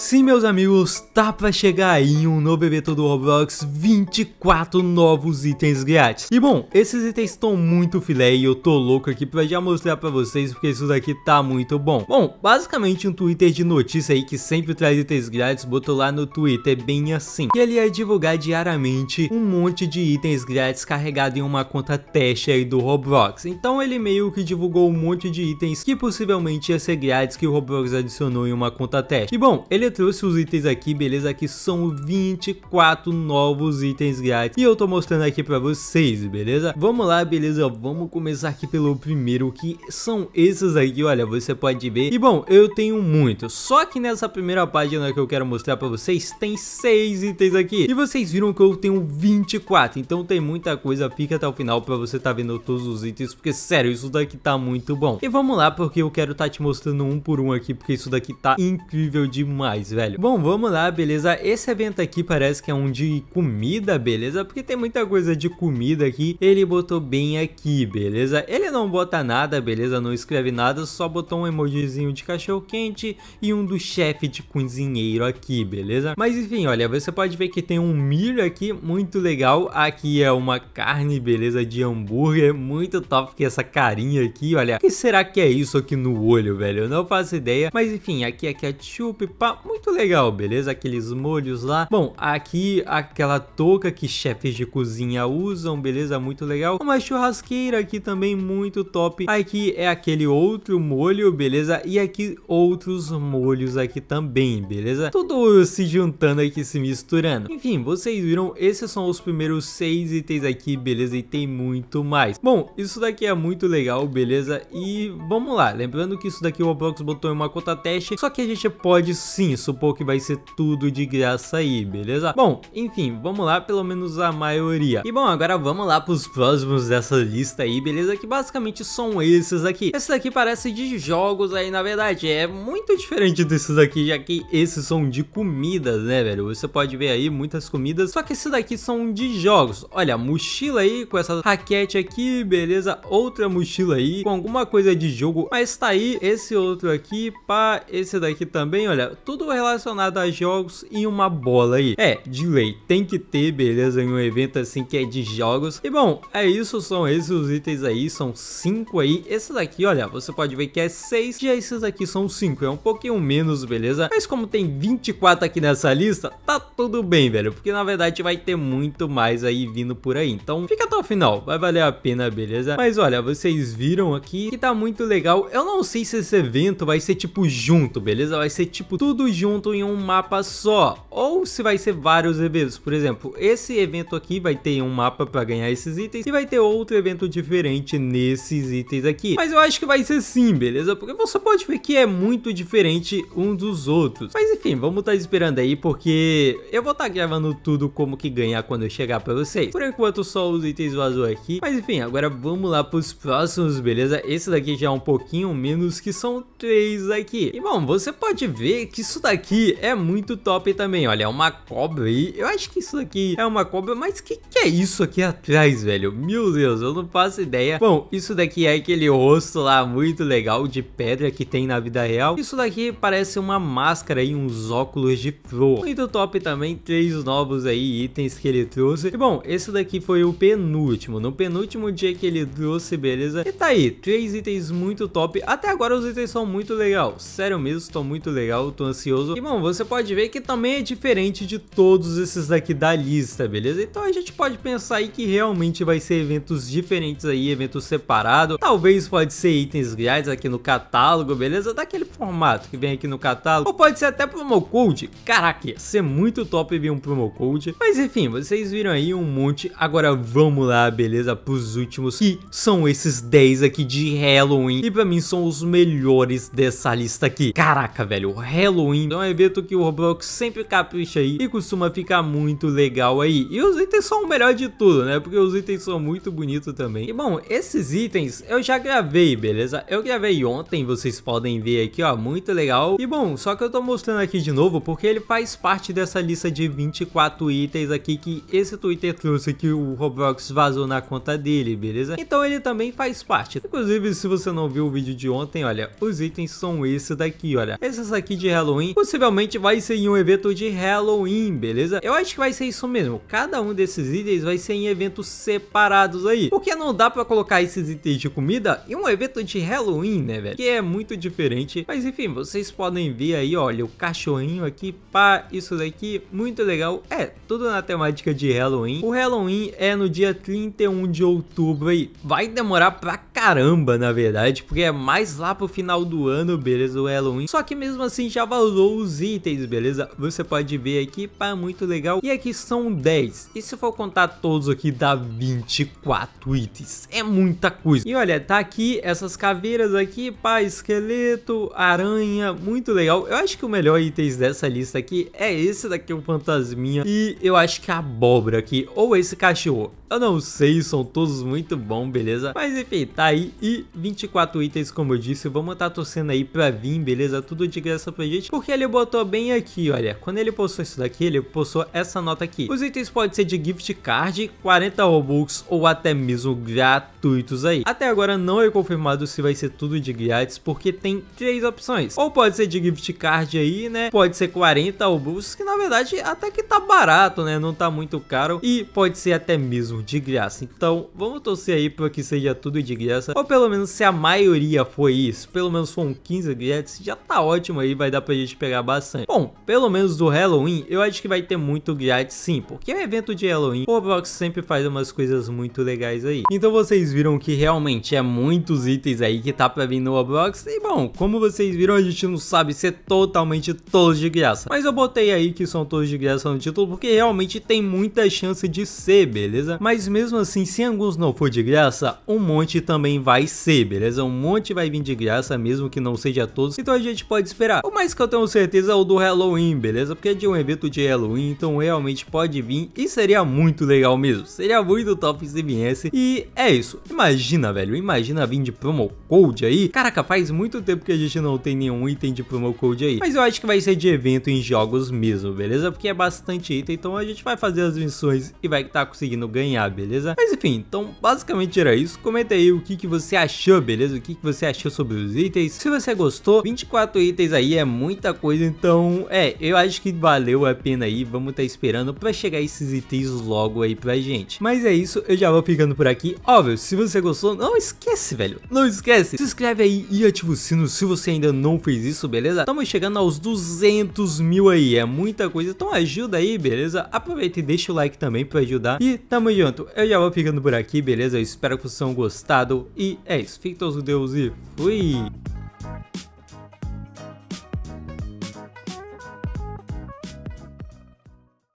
Sim, meus amigos, tá pra chegar aí um novo evento do Roblox, 24 novos itens grátis. E bom, esses itens estão muito filé e eu tô louco aqui pra já mostrar pra vocês porque isso daqui tá muito bom. Bom, basicamente um Twitter de notícia aí que sempre traz itens grátis, botou lá no Twitter bem assim. E ele ia divulgar diariamente um monte de itens grátis carregado em uma conta teste aí do Roblox. Então ele meio que divulgou um monte de itens que possivelmente ia ser grátis que o Roblox adicionou em uma conta teste. E bom, ele trouxe os itens aqui, beleza? Que são 24 novos itens grátis. E eu tô mostrando aqui pra vocês, beleza? Vamos lá, beleza? Vamos começar aqui pelo primeiro, que são esses aqui, olha, você pode ver. E bom, eu tenho muitos. Só que nessa primeira página que eu quero mostrar pra vocês, tem 6 itens aqui. E vocês viram que eu tenho 24, então tem muita coisa. Fica até o final pra você tá vendo todos os itens, porque sério, isso daqui tá muito bom. E vamos lá, porque eu quero tá te mostrando um por um aqui, porque isso daqui tá incrível demais velho. Bom, vamos lá, beleza? Esse evento aqui parece que é um de comida, beleza? Porque tem muita coisa de comida aqui. Ele botou bem aqui, beleza? Ele não bota nada, beleza? Não escreve nada, só botou um emojizinho de cachorro quente e um do chefe de cozinheiro aqui, beleza? Mas enfim, olha, você pode ver que tem um milho aqui, muito legal. Aqui é uma carne, beleza? De hambúrguer, muito top que essa carinha aqui, olha. O que será que é isso aqui no olho, velho? Eu não faço ideia. Mas enfim, aqui é ketchup, pá, muito legal, beleza? Aqueles molhos lá. Bom, aqui aquela touca que chefes de cozinha usam, beleza? Muito legal. Uma churrasqueira aqui também muito top. Aqui é aquele outro molho, beleza? E aqui outros molhos aqui também, beleza? Tudo se juntando aqui, se misturando. Enfim, vocês viram, esses são os primeiros seis itens aqui, beleza? E tem muito mais. Bom, isso daqui é muito legal, beleza? E vamos lá, lembrando que isso daqui o Roblox botou em uma conta teste, só que a gente pode sim supor que vai ser tudo de graça aí, beleza? Bom, enfim, vamos lá, pelo menos a maioria. E bom, agora vamos lá pros próximos dessa lista aí, beleza? Que basicamente são esses aqui. Esse daqui parece de jogos aí, na verdade, é muito diferente desses aqui, já que esses são de comidas, né, velho? Você pode ver aí muitas comidas, só que esses daqui são de jogos. Olha, mochila aí com essa raquete aqui, beleza? Outra mochila aí com alguma coisa de jogo, mas tá aí esse outro aqui, pá, esse daqui também, olha, tudo relacionado a jogos e uma bola aí. É, de lei, tem que ter, beleza, em um evento assim que é de jogos. E bom, é isso, são esses os itens aí, são cinco aí. Esse daqui, olha, você pode ver que é seis, já esses aqui são cinco, é um pouquinho menos, beleza? Mas como tem 24 aqui nessa lista, tá tudo bem, velho, porque na verdade vai ter muito mais aí vindo por aí. Então fica até o final, vai valer a pena, beleza? Mas olha, vocês viram aqui que tá muito legal. Eu não sei se esse evento vai ser tipo junto, beleza? Vai ser tipo tudo junto em um mapa só, ou se vai ser vários eventos. Por exemplo, esse evento aqui vai ter um mapa para ganhar esses itens e vai ter outro evento diferente nesses itens aqui. Mas eu acho que vai ser sim, beleza? Porque você pode ver que é muito diferente um dos outros. Mas enfim, vamos estar tá esperando aí porque eu vou estar tá gravando tudo como que ganhar quando eu chegar para vocês. Por enquanto só os itens vazou aqui. Mas enfim, agora vamos lá para os próximos, beleza? Esse daqui já é um pouquinho menos, que são três aqui. E bom, você pode ver que isso daqui daqui é muito top também, olha, é uma cobra aí. Eu acho que isso aqui é uma cobra, mas que que é isso aqui atrás, velho? Meu Deus, eu não faço ideia. Bom, isso daqui é aquele rosto lá muito legal de pedra que tem na vida real. Isso daqui parece uma máscara e uns óculos de flor. Muito top também, três novos aí itens que ele trouxe. E bom, esse daqui foi o penúltimo. No penúltimo dia que ele trouxe, beleza? E tá aí, três itens muito top. Até agora os itens são muito legal. Sério mesmo, estou muito legal, tô ansioso e bom, você pode ver que também é diferente de todos esses daqui da lista, beleza? Então a gente pode pensar aí que realmente vai ser eventos diferentes aí, eventos separados. Talvez pode ser itens grátis aqui no catálogo, beleza? Daquele formato que vem aqui no catálogo. Ou pode ser até promo code. Caraca, ia ser muito top ver um promo code. Mas enfim, vocês viram aí um monte. Agora vamos lá, beleza? Pros últimos, que são esses 10 aqui de Halloween. E pra mim são os melhores dessa lista aqui. Caraca, velho, Halloween é um evento que o Roblox sempre capricha aí e costuma ficar muito legal aí. E os itens são o melhor de tudo, né? Porque os itens são muito bonitos também. E bom, esses itens eu já gravei, beleza? Eu gravei ontem, vocês podem ver aqui, ó, muito legal. E bom, só que eu tô mostrando aqui de novo porque ele faz parte dessa lista de 24 itens aqui que esse Twitter trouxe que o Roblox vazou na conta dele, beleza? Então ele também faz parte. Inclusive, se você não viu o vídeo de ontem, olha, os itens são esses daqui, olha. Esses aqui de Halloween, possivelmente vai ser em um evento de Halloween, beleza? Eu acho que vai ser isso mesmo, cada um desses itens vai ser em eventos separados aí, porque não dá pra colocar esses itens de comida em um evento de Halloween, né, velho? Que é muito diferente, mas enfim, vocês podem ver aí, olha, o cachorrinho aqui, pá, isso daqui, muito legal, é, tudo na temática de Halloween. O Halloween é no dia 31 de outubro aí, vai demorar pra caramba, na verdade, porque é mais lá pro final do ano, beleza, o Halloween, só que mesmo assim já vazou os itens, beleza? Você pode ver aqui, pá, muito legal, e aqui são 10, e se for contar todos aqui, dá 24 itens, é muita coisa. E olha, tá aqui essas caveiras aqui, pá, esqueleto, aranha, muito legal. Eu acho que o melhor itens dessa lista aqui é esse daqui, o fantasminha, e eu acho que a abóbora aqui, ou esse cachorro. Eu não sei, são todos muito bons, beleza? Mas enfim, tá aí. E 24 itens, como eu disse, vamos estar tá torcendo aí pra vir, beleza? Tudo de graça pra gente. Porque ele botou bem aqui, olha. Quando ele postou isso daqui, ele postou essa nota aqui. Os itens podem ser de gift card, 40 Robux ou até mesmo gratuitos aí. Até agora não é confirmado se vai ser tudo de grátis, porque tem três opções. Ou pode ser de gift card aí, né? Pode ser 40 Robux, que na verdade até que tá barato, né? Não tá muito caro. E pode ser até mesmo de graça. Então, vamos torcer aí para que seja tudo de graça. Ou pelo menos se a maioria foi isso, pelo menos foram 15 grátis, já tá ótimo aí, vai dar pra gente pegar bastante. Bom, pelo menos do Halloween, eu acho que vai ter muito grátis sim, porque é evento de Halloween, o Roblox sempre faz umas coisas muito legais aí. Então vocês viram que realmente é muitos itens aí que tá pra vir no Roblox. E bom, como vocês viram, a gente não sabe ser totalmente todos de graça. Mas eu botei aí que são todos de graça no título, porque realmente tem muita chance de ser, beleza? Mas mesmo assim, se alguns não for de graça, um monte também vai ser, beleza? Um monte vai vir de graça, mesmo que não seja todos, então a gente pode esperar. O mais que eu tenho certeza é o do Halloween, beleza? Porque é de um evento de Halloween, então realmente pode vir e seria muito legal mesmo. Seria muito top se viesse. E é isso. Imagina, velho, imagina vir de promo code aí. Caraca, faz muito tempo que a gente não tem nenhum item de promo code aí. Mas eu acho que vai ser de evento em jogos mesmo, beleza? Porque é bastante item, então a gente vai fazer as missões e vai estar tá conseguindo ganhar beleza? Mas enfim, então basicamente era isso. Comenta aí o que, que você achou, beleza? O que, que você achou sobre os itens. Se você gostou, 24 itens aí é muita coisa, então é, eu acho que valeu a pena aí. Vamos estar tá esperando pra chegar esses itens logo aí pra gente. Mas é isso, eu já vou ficando por aqui. Óbvio, se você gostou, não esquece, velho. Não esquece, se inscreve aí e ativa o sino se você ainda não fez isso, beleza? Estamos chegando aos 200 mil aí, é muita coisa, então ajuda aí, beleza? Aproveita e deixa o like também pra ajudar. E tamo junto eu já vou ficando por aqui, beleza? Eu espero que vocês tenham gostado. E é isso, fiquem todos com Deus e fui!